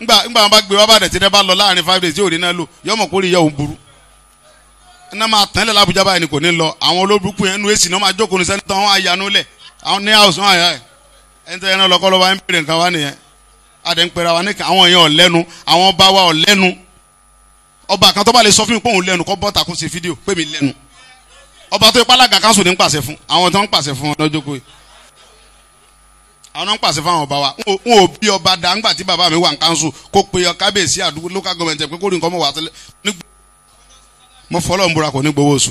ngbà ngbà wọn bá gbé wọn bá dẹ̀ tí dẹ́ bá lọ láàárín five days yóò rí náà lò. Yọmọ kó rí yẹ òun burú. Iná máa tán lẹ̀ lábújá báyìí ni kò ní lọ. Àwọn olóbùkún yẹn nu èsì náà máa jókòó ní sẹ́ńtọ̀ wọn àyànú lẹ̀. Àwọn ní house wọn àyà ẹ̀ ẹni tẹ́ náà lọ́kọ́ lọ́wọ́ ẹ̀ ń bèrè nǹkan wá nìyẹn. Adẹ̀ ń pera wa ní àwọn èèyàn ọ̀lẹ́nu àwọn ọba wa ọ̀lẹ́nu ọba kan tó bá lè sọ fún mi pé òun lẹ́nu kó ṣe àwọn ń pàṣẹ fún àwọn ọba wa. N ò bí ọba dá ńgbà tí bàbá mi wà ní kanṣu kó pe ọ kábíyèsí àdúgbò local government pé kó rí nǹkan mọ̀ wá tẹ́lẹ̀ nígbà mo fọlọ́ ń búra kò ní gbowó oṣù.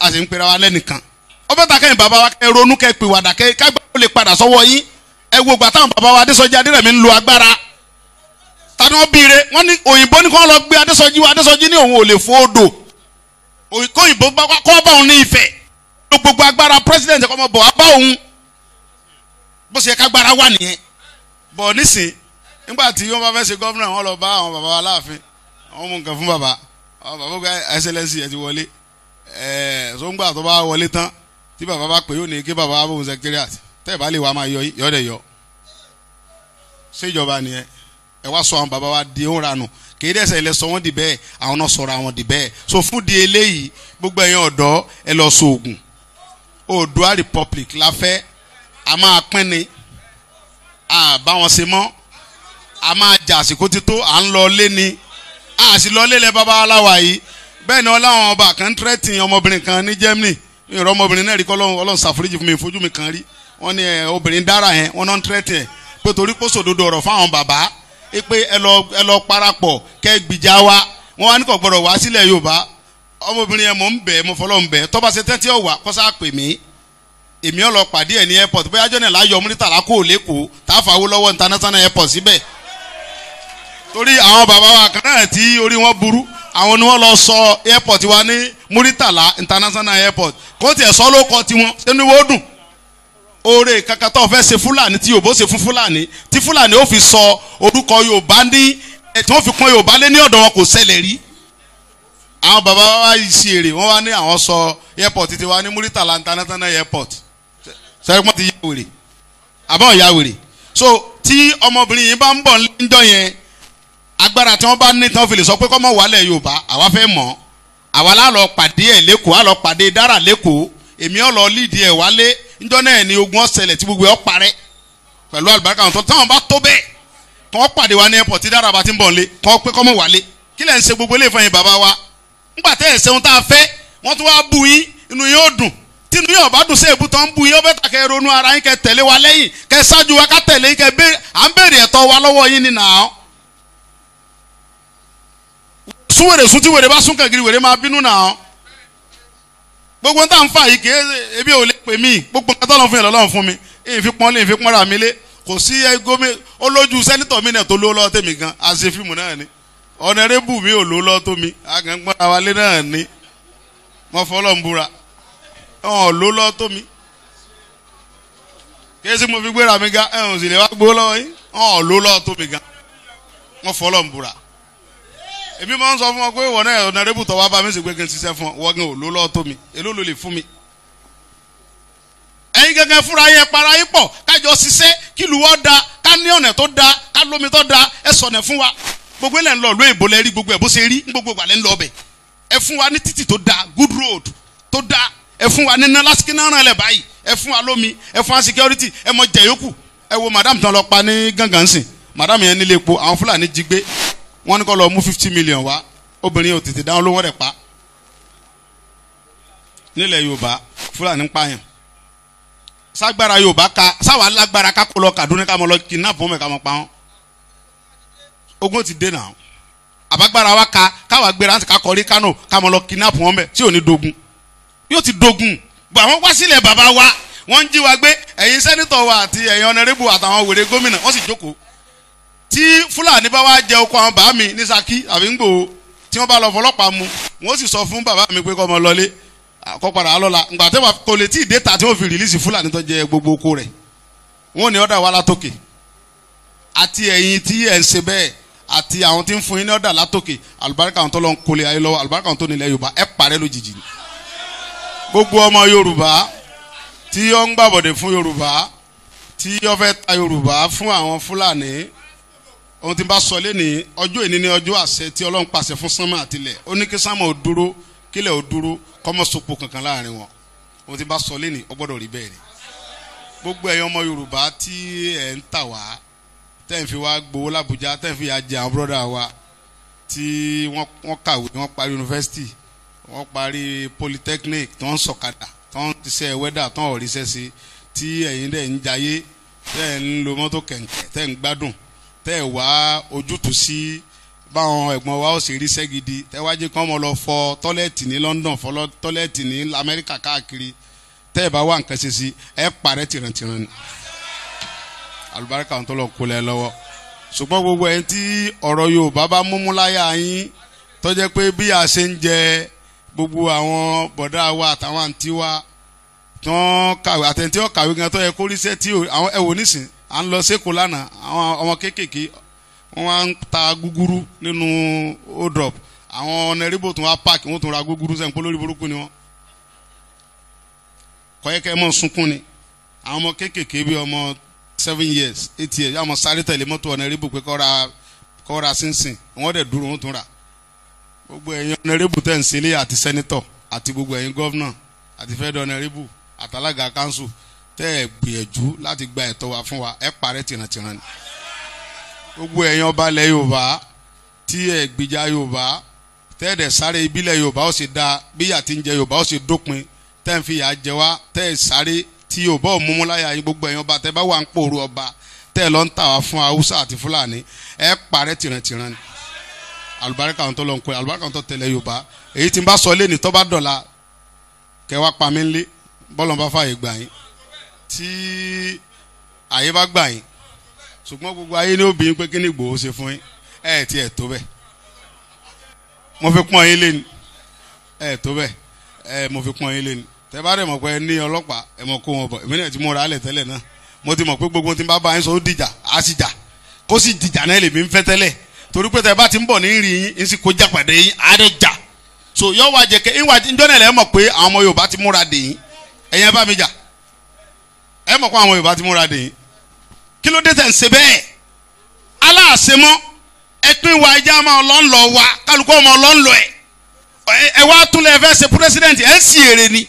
A sì ń pera wa lẹ́nìkan. Ọbẹ̀ ta kẹ́yìn bàbá wa kẹ́ ronú kẹ́ pè wàdà kẹ́ kágbá ó lè padà sọ́wọ́ yín. Ẹ wo gbà táwọn bàbá wa Adésọjí Adérẹ̀mí ń lo agbára. Tani wọn biire wọn ní òyìnbó ní kó lọ gbé Adésọjí wa. Adésọjí ní òun ò lè fò odò. Kó òyìnbó kó bá òun ní ló gbogbo agbára president kọ́ mọ bọ̀ wá òun bó ṣe kágbára wà nìyẹn. Bọ̀ nísìn nígbà tí wọ́n bá fẹ́ ṣe gọ́vnà wọn lọ bá àwọn bàbá wa láàfin àwọn mú nǹkan fún bàbá. Àwọn bàbá gba ẹsẹlẹsì ẹ ti wọlé. Ẹ sóńgbà tó bá wọlé tán tí bàbá bá pè yóò ní kí bàbá bóun secretariat. Tẹ́ ẹ̀ bá lè wá máa yọ yọ dẹ̀ yọ. Ṣèjọba nìyẹn? Ẹ wá sọ àwọn bàbá wa di òun ranù. Kì í dẹ́sẹ̀ ilẹ̀ sọ wọ́n di bẹ́ẹ̀ àwọn náà sọ̀rọ̀ àwọn di bẹ́ẹ̀. So fún di eléyìí gbogbo ẹ̀yin ọ̀dọ́ ẹ lọ sọ ògùn Oòduà Republic la fẹ́ a máa pín ni. A bá wọn ṣe mọ́. A máa jà àsìkò tító à ń lọ lé ni. A sì lọ lé lẹ bàbá aláwa yìí. Bẹ́ẹ̀ ni ọláwọn ọba kan tírẹ́tì ọmọbìnrin kan ní Germany. Ìrọ̀ ọmọbìnrin náà rí kọ́ ọlọ́run ṣàforíjì fún mi ìfojú mi kan rí. Wọ́n ní obìnrin dára yẹn. Wọ́n náà tírẹ́tì ẹ̀. Pé torí kó sòdodo ọ̀rọ̀ fáwọn bàbá pé ẹ lọ ẹ lọ parapọ̀ kẹ́ gbìjà wa. Wọ́n wá ní kò wá sílẹ̀ Yorùbá. Ọmọbìnrin yẹn mò ń bẹ̀ mo fọlọ́ ń bẹ̀ tọ́ba ṣe tẹ́tí ọ̀wà kọ́sá pè mí èmi ọ̀ lọ pàdé ẹ̀ ní airport. Bóyá jọ́nà láyọ̀ múrítàlá kó lẹ́kọ̀ọ́ táfà wó lọ́wọ́ international airport síbẹ̀. Torí àwọn bàbá wa kan náà tí orí wọn burú àwọn ni wọ́n lọ sọ airport wa ní múrítàlá international airport. Kó tiẹ̀ sọ ló kọ tiwọn sínú wo dùn. Oore kankan tó fẹ́ ṣe fúlàní tí yorùbá ṣe fún fúlàní tí fúlàní ó fi sọ orúkọ yorùbá ní tí wọ́n fi pọ́n yorùbá lé ní ọ̀dọ̀ wọn kò ṣẹlẹ̀ rí. Àwọn bàbá wa ṣe èrè wọ́n wá ní àwọn sọ airport ti wa ní muritala international airport sẹ́yìn ti yá wèrè? Àbọ̀ ya wèrè? So tí ọmọbìnrin yìí bá ń bọ̀ níjọ́ yẹn agbára tí wọ́n bá ní wọ́n fi lè sọ pé kọ́mọ wàlẹ̀ yorùbá àwa fẹ́ mọ̀ àwa lá lọ pàdé ẹ̀ lẹ́kọ̀ọ́ á lọ pàdé dára lẹ́kọ̀ọ́ èmi ọ̀ lọ lídìí ẹ̀ wálé. Njọ́ náà ni ogun ọ̀sẹ̀lẹ̀ tí gbogbo ẹ̀ parẹ́. Pẹ̀lú àlùbáríkà wọn tó táwọn bá tó bẹ́ẹ̀ kọ́ pàdé wa ní airport tí dára bá ti ń bọ̀ nílé kọ́ pé kọ́mọ wálé. Kí lẹ̀ ń gbogbo eléyìí fún yín bàbá wa? Ńgbà tẹ́ ẹ̀ ṣeun tá a fẹ́ wọ́n tún wá bu yín inú yín ó dùn tí inú yín ọ̀bá dùn sí èbú tán ń bu yín ó bẹ́ ta kẹ́ ronú ara yín kẹ́ tẹ̀lé wa lẹ́yìn kẹ́ ṣáájú wa ká tẹ̀lé yín kẹ́ béèrè à ń béèrè ẹ̀tọ́ wa lọ́wọ́ yín nínú àwọn. súwèrè sún tí wèrè bá sún kẹ̀kiri wèrè máa bínú náà gbogbo tá à ń fà yìí kì í ebi ò lè pè mí. Gbogbo tó lọ́n fún yẹn lọ́n fún mi. Èyí fi pọ́n lé èyí fi pọ́n ra mi lé. Kò sí gómìn olójú sẹ́nitọ̀ mi náà tó lówó lọ́wọ́ tèmi tó ń ọ̀ lówó lọ́wọ́ tó mi. Esi mo fi gbéra mi ga ẹ̀ ò sì lè wá gbó lọ́wọ́ yín. Ọ̀ lówó lọ́wọ́ tó mi gan mo fọlọ́ ń búra. Èmi máa ń sọ fún ọ pé ìwọ náà ọ̀nàrẹ́bù tó wá bá mi sì gbé kí n ṣiṣẹ́ fún ọ wọ́n gan ò ló lọ́ọ́ tó mi. Èló ló lè fún mi. ẹ̀yin gẹ́gẹ́ fúnra yẹn para yín pọ̀ kájọ ṣiṣẹ́ kí ìlú wọ́n da ká ní ọ̀nà tó da ká lómi tó da ẹ sọ̀nà fún wa. Gbogbo ilẹ̀ ń lọ ìlú èbó lẹ rí gbogbo ẹ̀ bó ṣe rí gbogbo ìgbàlẹ̀ ń lọ ọbẹ̀ ẹ fún wa ní títì tó da good road tó da ẹ fún wa ní iná lásìkò náà ràn lẹ̀ báyìí. Ẹ wa lómi ẹ wa security ẹ mọ jẹ yòókù. Ẹ wo madam tán lọ pa ní gángan sìn. Madam yẹn nílé epo àwọn fúlàní jí gbé. Wọ́n ní kó lọ mú fifty million wá. Obìnrin yóò tètè dáhùn lówó rẹ̀ pa. Nílẹ̀ yorùbá fúlàní ń pààyàn. Ságbára yorùbá ka sáwà lágbára ká kó lọ Kaduna ká mọ lọ kidnap wọn mẹ ká mọ pa wọn. Ogun ti dé náà. Àbágbára wa ka káwa gbéra ká kọrí Kánò ká mọ lọ kidnap mẹ tí ò ní dogun yóò ti dogun. Bọ àwọn wá sílẹ̀ bàbá wa wọ́n ń jí wa gbé. Ẹ̀yin sẹ́nitọ̀ wa àti ẹ̀yin ọ̀nẹ́rẹ́bù àtàwọn wèrè gómìnà wọ́n sì jókòó. Tí fúlàní bá wá jẹ oko àwọn bàá mi ní Ṣakí àbí ń gbòó tí wọ́n bá lọ fọlọ́pàá mu wọ́n sì sọ fún bàbá mi pé kọ́ ọmọ lọlé. Àkọ́padà alọ́la ǹgbà tí wọ́n kò lè tí ì dé ta tí wọ́n fi rìlíìsì fúlàní tó jẹ gbogbo oko rẹ̀. Wọ́n ní ọ̀dà wa látòkè. Àti ẹ̀yin tí ẹ̀ ń ṣe bẹ́ẹ̀ àti àwọn tí ń fún yín ní ọ̀dà látòkè àlùbáríkà àwọn tó lọ ń kólé ayé lọ́wọ́ àlùbáríkà àwọn tó nílẹ̀ Yorùbá ẹ̀ parẹ́ lójijì ni gbogbo ọmọ Yorùbá tí ó ń gbàbọ̀dẹ̀ fún Yorùbá tí ó fẹ́ ta Yorùbá fún àwọn Fúlàní. Ohun tí n bá sọ lẹ́nìí ọjọ́ ìní ni ọjọ́ àṣẹ tí ọlọ́run pàṣẹ fún sánmà àtìlẹ̀ ó ní kí sánmà ò dúró kílẹ̀ ò dúró kọ́mọ́ sopo kankan láàárín wọn. Ohun tí n bá sọ lẹ́nìí ó gbọ́dọ̀ rí bẹ́ẹ̀ ni. Gbogbo ẹ̀yin ọmọ yorùbá tí ẹ̀ ń tà wá tẹ́ ń fi wá gbowó làbújá tẹ́ ń fi yà jẹ àwọn bọ́dà wa tí wọ́n kàwé wọ́n parí yunifásitì wọ́n parí polytechnic wọ́n ń sọ̀kadà wọ́n ti ṣe wẹ́dà tí wọ́n ò ríṣẹ́ sí tí ẹ̀yin dẹ̀ ń jayé tẹ́ ẹ̀ ń lo mọ́tò kẹ̀kẹ́ tẹ́ ẹ̀ ń gbádùn tẹ́ ẹ̀ wá ojútùú sí báwọn ẹ̀gbọ́n wa ó sì ríṣẹ́ gidi. Tẹ́ wájú kán mọ́ lọ fọ tọ́lẹ́ẹ̀tì ní London fọ lọ- tọ́lẹ́ẹ̀tì ní Amẹ́ríkà káàkiri. Tẹ́ ẹ̀ bá wà nǹkan ṣe sí ẹ̀ parẹ́ tìrantìran ni. Alùbáríkà ń tọ́lọ̀ kó lẹ́ lọ́wọ́. Ṣùgbọ́n gbogbo ẹni tí ọ̀rọ̀ Yorùbá bá múmú láyà yín tó jẹ́ pé bí a ṣe ń jẹ gbogbo àwọn bọ̀dá wa àtàwọn àǹtí wa wọ́n kàwé àtẹ̀ntí wọ́n kàwé gan tó yẹ kó ríṣẹ́ tí àwọn ẹ̀wò nísìn à ń lọ sékòó lánàá àwọn ọmọ kéékèèké wọ́n wá ń ta gúgúrú nínú odrop àwọn ọ̀nẹ́rìbò tó wá páàkì wọ́n tó ra gúgúrú sẹ́yìn pé lórí burúkú ni wọ́n. Kọ́yẹ́kẹ́ mọ̀ sunkún ni. Àwọn ọmọ kéékèèké bíi ọmọ seven years eight years mọ̀ sáré tẹ̀lé mọ́tò ọ̀nẹ́rìbò pé kọ́ ra kọ́ ra sínsìn wọ́n dẹ̀ dúró wọ́n tún rà gbogbo ẹ̀yin ọ̀nẹ́rẹ́bù tẹ̀ ń sílé àti sẹ́nitọ̀ àti gbogbo ẹ̀yin gọ́vnà àti fẹ́dọ̀ ọ̀nẹ́rẹ́bù àtàlágà kánsù tẹ́ ẹ̀ gbìyànjú láti gba ẹ̀tọ́ wa fún wa ẹ̀ parẹ́ tìrantìran ni. gbogbo ẹ̀yin ọba ilẹ̀ yorùbá tí ẹ̀ gbìjà yorùbá tẹ́ ẹ̀ dẹ̀ sáré ìbílẹ̀ yorùbá ó sì da bíyà tí ń jẹ yorùbá ó sì dópin tẹ́ ẹ̀ fi yà jẹ wá tẹ́ ẹ̀ sáré tí yorùbá ò múmú alubarika àwọn tó lọ ń kó alubarika àwọn tó tẹ̀lé yorùbá èyí tí n bá sọ lé ní tó bá dọ̀la kẹ wá pa mí nlé bọ́lọ̀ bá fààyè gbà yín. Tí àyè bá gbà yín ṣùgbọ́n gbogbo ayé ní obìnrin pé kí ni Ìgbòho ṣe fún yín? Ẹ ẹ̀ tí ẹ̀ tó bẹ́ẹ̀. Mo fi pọ́n yín lé ní ẹ̀ tó bẹ́ẹ̀. Ẹ̀ mo fi pọ́n yín lé ní tẹ pé ní ọlọ́pàá ẹ̀ mọ̀ kó wọn bọ̀. Èmi náà ti múra alẹ̀ tẹ́lẹ̀ náà. Mo ti mọ̀ pé gbogbo tí n bá bá yín sọ ó dìjà á sì jà. Kó sì dìjà náà lèmi ń fẹ́ tẹ́lẹ̀ torí pé tẹ bá ti ń bọ̀ ní rí yín ń sì kó jà pàdé yín á dẹ̀ jà. So yọ wá jẹ kẹ ìwà ìjọ́nà ẹ̀ mọ̀ pé àwọn ọmọ Yorùbá ti múra dè yín. Ẹ̀yẹn bá mi jà. Ẹ mọ̀ pé àwọn Yorùbá ti múra dè yín. Kí ló dé tẹ̀ ń ṣe bẹ́ẹ̀? Aláàṣemọ́ ẹpin wa ẹja máa ọlọ́nlọ́ wa. Kálukú ọmọ ọlọ́nlọ́ ẹ̀. Ẹ- wá túnlẹ̀ fẹ́ ṣe pírẹsidẹ́ǹtì ẹ̀ ń sì èrè ni.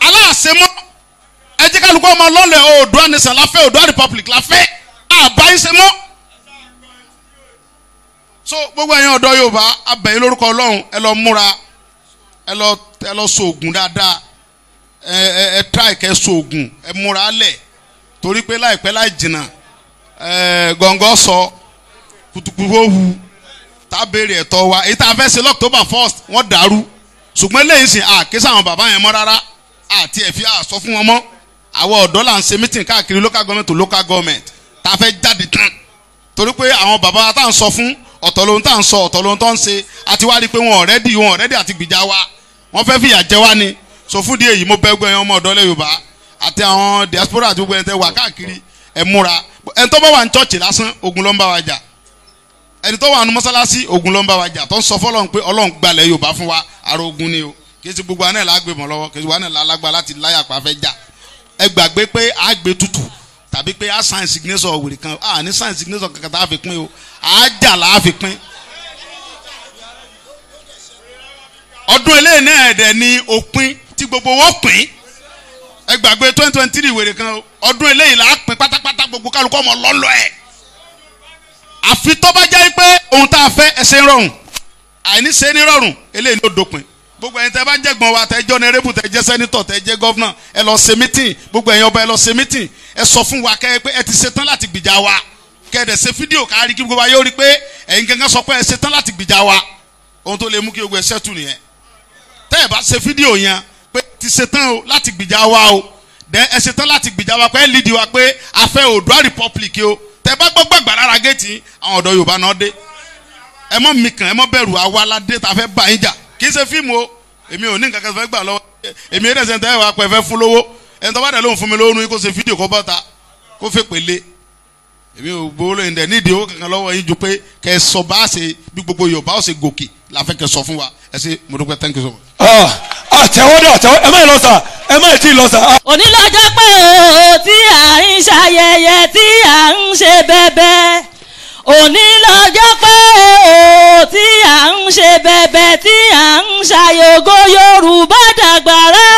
Aláàṣemọ́ ẹ jẹ́ kálukú ọmọ ọlọ́nlọ́ ẹ̀. Oòduà nation la fẹ́ Oòduà republic la fẹ́. Àbáyíṣemọ́ so gbogbo ẹ̀yin ọ̀dọ́ Yorùbá abẹ̀yìn lórúkọ Ọlọ́run ẹ lọ múra ẹ lọ ẹ lọ sóògùn dáadáa. Ẹ ẹ ẹ try kẹ́ sóògùn ẹ múra lẹ̀. Torí pé láìpẹ́ láì jìnnà ẹ gọ̀ǹgọ̀ sọ kutukutu béèrè ẹ̀tọ́ wa èyí tá a fẹ́ ṣe lọ́któbà first wọ́n dàrú. Ṣùgbọ́n eléyìí sìn àké sáwọn bàbá yẹn mọ́ rárá. Àti ẹ̀fí àsọ fún wọn mọ́. Àwọn ọ̀dọ́ là ń ṣe meeting káàkiri local government to local government. Tá a fẹ́ jáde tán. Torí pé àwọn bàbá wa tá à ń sọ fún ọ̀tọ̀ lóhun tá à ń sọ ọ̀tọ̀ lóhun tó ń ṣe. Àti wá rí i pé wọn ọ̀rẹ́dì wọn ọ̀rẹ́dì àti gbìjà wa. Wọ́n fẹ́ fìyà jẹ wá ni. So fún díẹ̀ yìí mo bẹ́ gbọ́ ẹ̀yàn ọmọ ọ̀dọ́ lẹ́ Yorùbá àti àwọn diaspora àti gbogbo ẹni tẹ́ wà káàkiri ẹ̀ múra. Ẹni tó bá wà ní chọ́ọ̀chì lásán ogun ló ń bá wa jà. Ẹni tó wà ní mọ́sálásí ogun ló ń bá wa jà. Tó ń sọ fọlọ́run pé Ọlọ́run gbalẹ̀ Yorùbá fún wa ara ogun ni o. Kì í ṣe gbogbo àná ẹ̀ a jà là á fi pín. ọdún eléyìí náà ẹ̀dẹ̀ ni òpin tí gbogbo wọn pín. Ẹ gbàgbé twenty twenty three wèrè kan ọdún eléyìí là á pín pátápátá gbogbo kálukú ọmọ lọ́lọ́ ẹ̀. Àfi tó bá jẹ́ pé ohun tá a fẹ́ ẹsẹ̀ ń rọrùn. Àìní ṣe ní rọrùn eléyìí ló dópin. Gbogbo ẹ̀yin tẹ́ bá jẹ́ gbọ́n wa tẹ́ jẹ́ ọ̀nẹ́rẹ́bù tẹ́ jẹ́ sẹ́nitọ̀ tẹ́ jẹ́ ẹ lọ ṣe mítìn gbogbo ẹ̀yin ọba ẹ lọ ṣe mítìn ẹ sọ fún wa kẹ́ ẹ pé ẹ ti ṣetán láti gbìjà wa kẹ́ ẹ dẹ̀ ṣe fídíò kárí kí gbogbo wa yóò rí pé ẹ̀yin gangan sọ pé ẹ ṣetán láti gbìjà wa. Ohun tó lè mú kí gbogbo ẹ ṣẹ́tù nìyẹn. Tẹ́ ẹ bá ṣe fídíò yẹn pé ti ṣetán o láti gbìjà wa o dẹ ẹ ṣetán láti gbìjà wa pé ẹ lídìí wa pé a fẹ́ Oòduà republic o. Tẹ́ bá gbọ́ gbàgbà rárá géètì àwọn ọ̀dọ́ Yorùbá náà dé. Ẹ mọ mi kàn ẹ mọ bẹ̀rù àwa aládé tá a fẹ́ bá yín jà. Kì í ṣe fíìmù o. Èmi ò ní nǹkan kan èmi ò gbowó lóyún dẹ̀ nídìí owó kankan lọ́wọ́ yín ju pé kẹ́ ẹ sọ bá a ṣe bí gbogbo Yorùbá ó ṣe gòkè la fẹ́ kẹ́ sọ fún wa ẹ ṣe mo dúpẹ́ thank you so much. Ah, ah, àtẹwọ́dọ̀ àtẹwọ́ ẹ má lọ sà ẹ má tí ì lọ sà. òní lọ́jọ́ pé o tí à ń ṣayẹyẹ tí à ń ṣe bẹ́bẹ́ òní lọ́jọ́ pé o tí à ń ṣe bẹ́bẹ́ tí à ń ṣàyògo yorùbá dàgbàrá owó